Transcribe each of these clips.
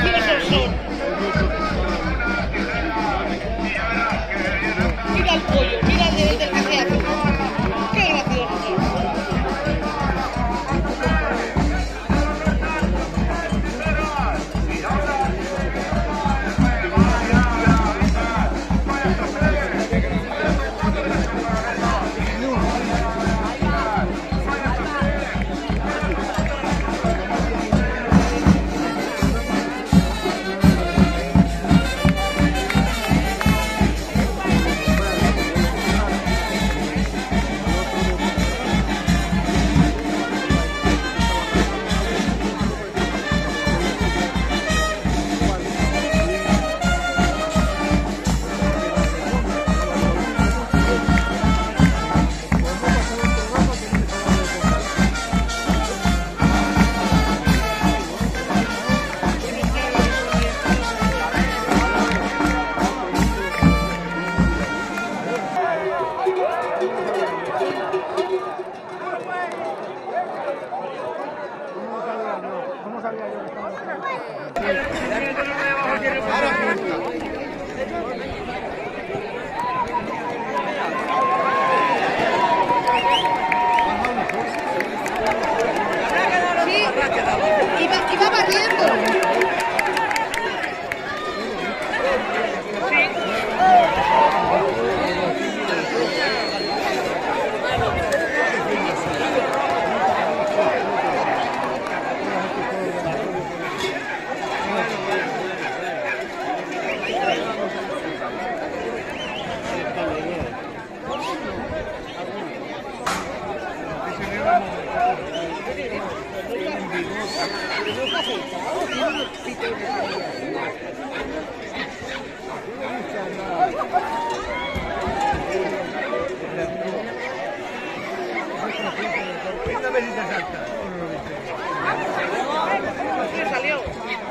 一个手手 salió.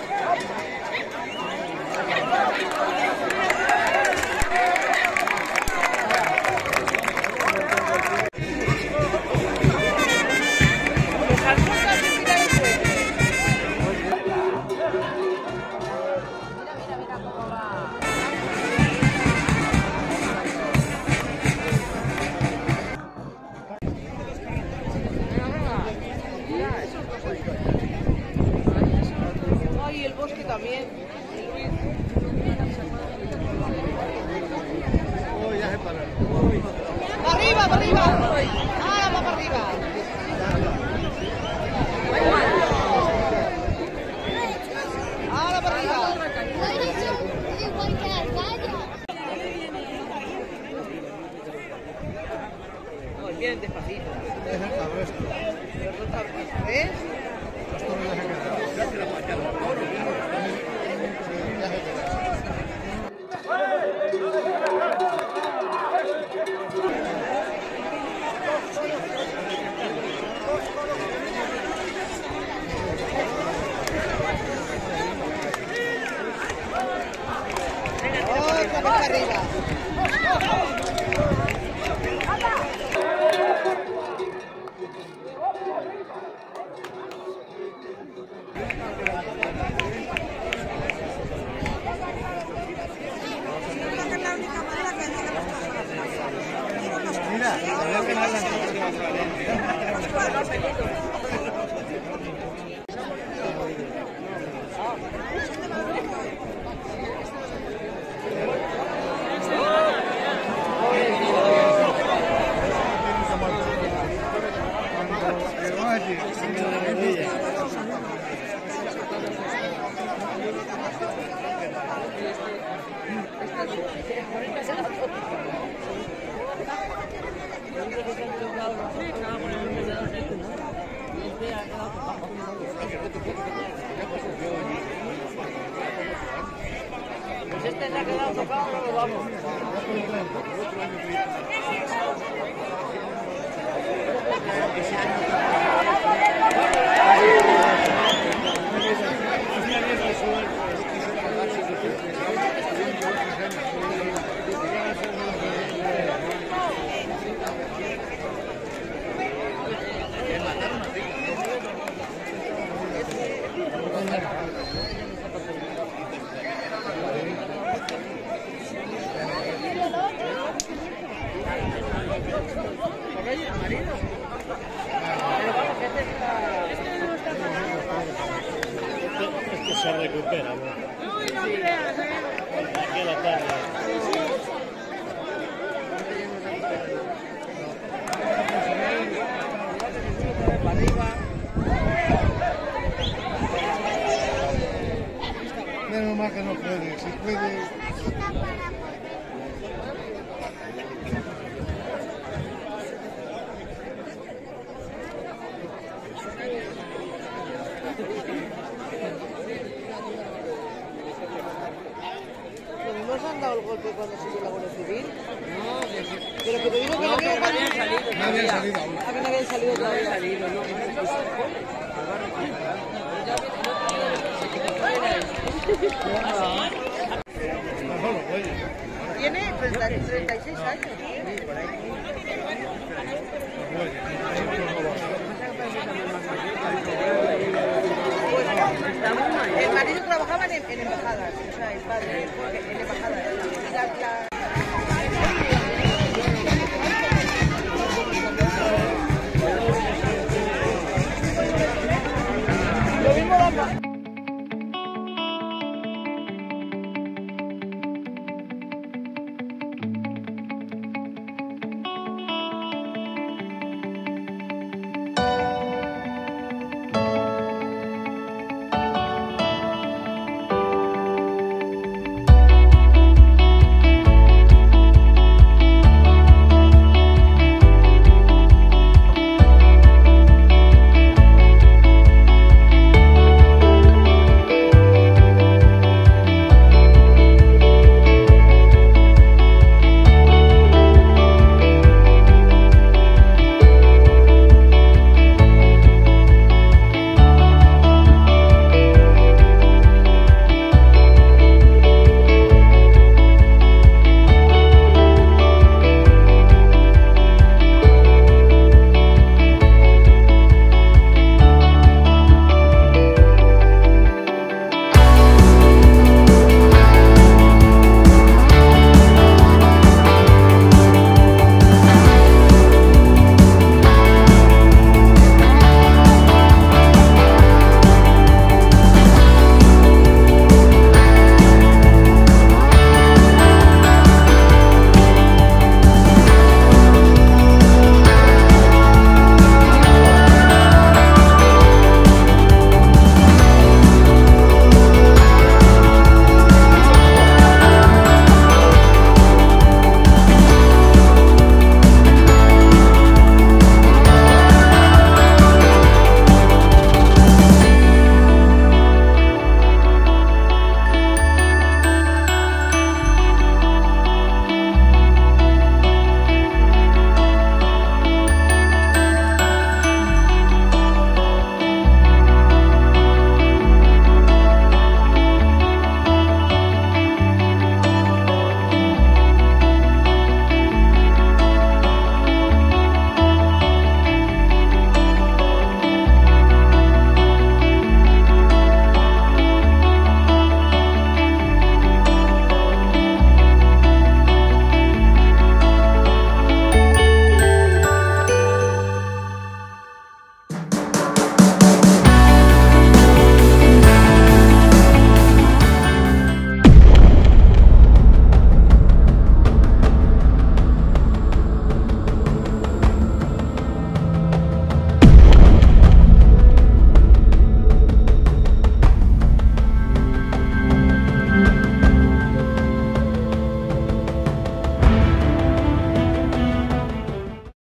Vamos. Arriba. Menos mal que no puede. Si puede, han dado el golpe cuando se dio la Guardia Civil. No, pero que te digo que no veo cuando... no había salido aún. Ah, que no habían salido todavía. Mejor lo puede. Tiene 30 36 años. El marido trabajaba en, en embajadas, o sea, el padre, en embajadas.